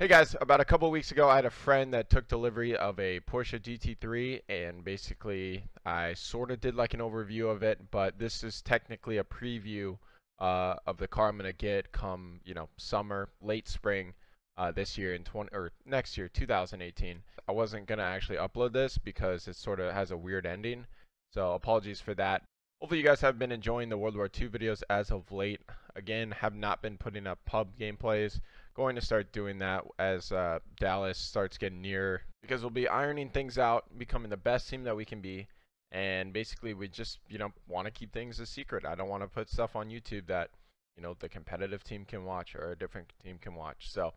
Hey guys, about a couple weeks ago, I had a friend that took delivery of a Porsche GT3, and basically, I sort of did like an overview of it, but this is technically a preview uh, of the car I'm gonna get come, you know, summer, late spring uh, this year in 20 or next year, 2018. I wasn't gonna actually upload this because it sort of has a weird ending, so apologies for that. Hopefully, you guys have been enjoying the World War II videos as of late. Again, have not been putting up pub gameplays going to start doing that as uh, Dallas starts getting near because we'll be ironing things out, becoming the best team that we can be. And basically, we just, you know, want to keep things a secret. I don't want to put stuff on YouTube that, you know, the competitive team can watch or a different team can watch. So,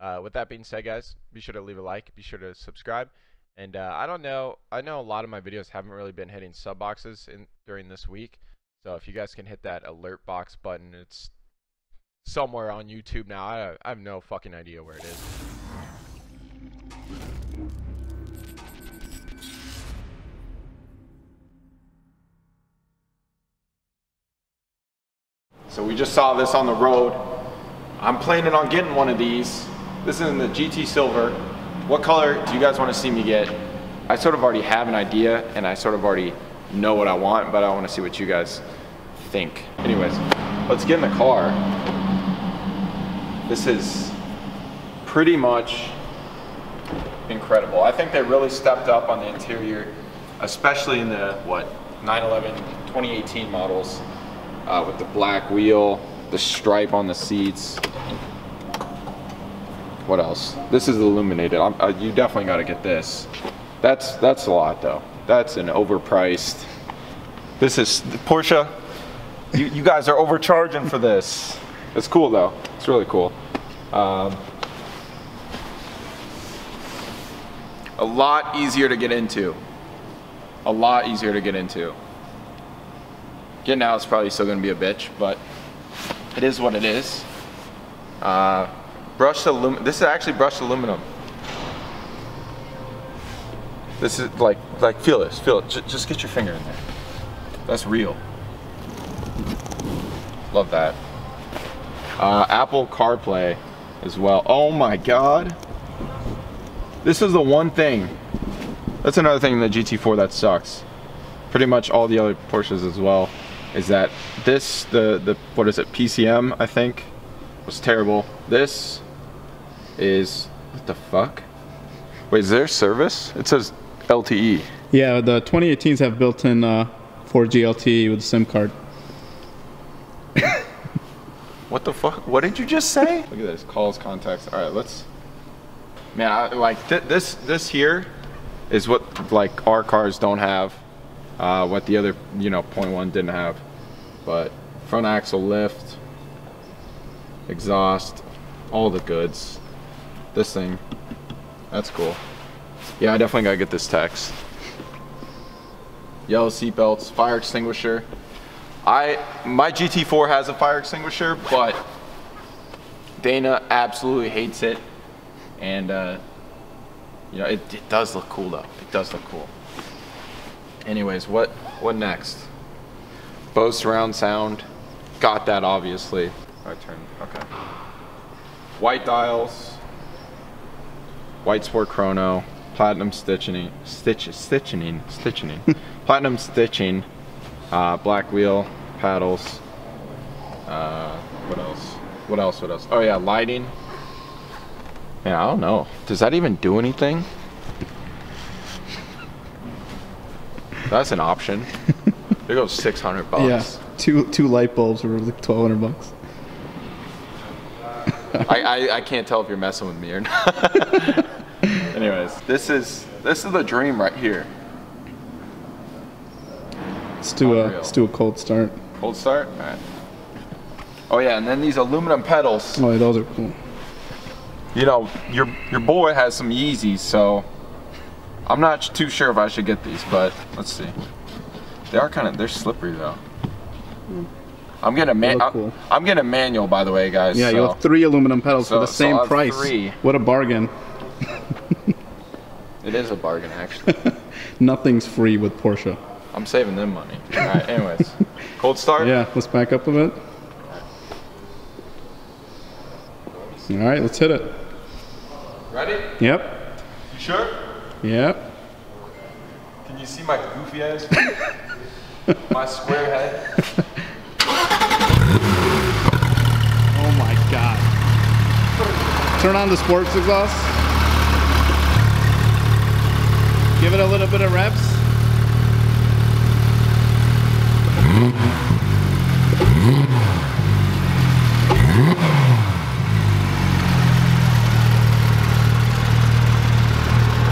uh, with that being said, guys, be sure to leave a like, be sure to subscribe. And uh, I don't know, I know a lot of my videos haven't really been hitting sub boxes in during this week. So if you guys can hit that alert box button, it's somewhere on YouTube now. I, I have no fucking idea where it is. So we just saw this on the road. I'm planning on getting one of these. This is in the GT Silver. What color do you guys want to see me get? I sort of already have an idea and I sort of already know what I want, but I want to see what you guys think. Anyways, let's get in the car. This is pretty much incredible. I think they really stepped up on the interior, especially in the, what, 911 2018 models uh, with the black wheel, the stripe on the seats. What else? This is illuminated. Uh, you definitely got to get this. That's that's a lot though. That's an overpriced. This is Porsche. You, you guys are overcharging for this. It's cool though. It's really cool. Um, a lot easier to get into. A lot easier to get into. Getting out is probably still gonna be a bitch, but it is what it is. Uh, brushed aluminum, this is actually brushed aluminum. This is like, like feel this, feel it, J just get your finger in there. That's real. Love that. Uh, Apple CarPlay as well. Oh my God. This is the one thing. That's another thing in the GT4 that sucks. Pretty much all the other Porsches as well. Is that this, the, the what is it, PCM, I think, was terrible. This is, what the fuck? Wait, is there service? It says LTE. Yeah, the 2018s have built-in uh, 4G LTE with a SIM card. What the fuck? What did you just say? Look at this. Calls, contacts. All right, let's. Man, I, like th this. This here is what like our cars don't have. Uh, what the other you know point one didn't have. But front axle lift, exhaust, all the goods. This thing, that's cool. Yeah, I definitely gotta get this text. Yellow seatbelts, fire extinguisher. I my GT4 has a fire extinguisher, but Dana absolutely hates it, and uh, you know it, it does look cool though. It does look cool. Anyways, what what next? Bose surround sound, got that obviously. I turn okay. White dials, white sport chrono, platinum stitching, stitch stitching, stitching, platinum stitching. Uh, black wheel, paddles. Uh, what else? What else? What else? Oh yeah, lighting. Man, I don't know. Does that even do anything? That's an option. There goes 600 bucks. Yeah, two two light bulbs were like 1,200 bucks. I, I, I can't tell if you're messing with me or not. Anyways, this is this is the dream right here. Let's do a let's do a cold start. Cold start. All right. Oh yeah, and then these aluminum pedals. Oh, yeah, those are cool. You know, your your boy has some Yeezys, so I'm not too sure if I should get these, but let's see. They are kind of they're slippery though. Hmm. I'm getting a man. Cool. I'm getting a manual, by the way, guys. Yeah, so. you have three aluminum pedals so, for the same so price. Three. What a bargain! it is a bargain, actually. Nothing's free with Porsche. I'm saving them money. All right, anyways. Cold start? Yeah, let's back up a bit. All right, let's hit it. Ready? Yep. You sure? Yep. Can you see my goofy ass? my square head? Oh my god. Turn on the sports exhaust. Give it a little bit of reps.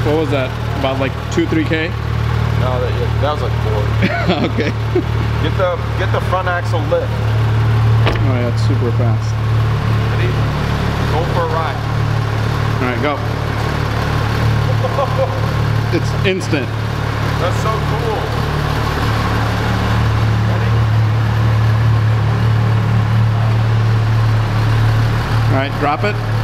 What was that? About like two, three K? No, that, yeah, that was like four. okay. Get the get the front axle lift. Oh yeah, it's super fast. Ready? Go for a ride. All right, go. It's instant. That's so cool. Ready? All right, drop it.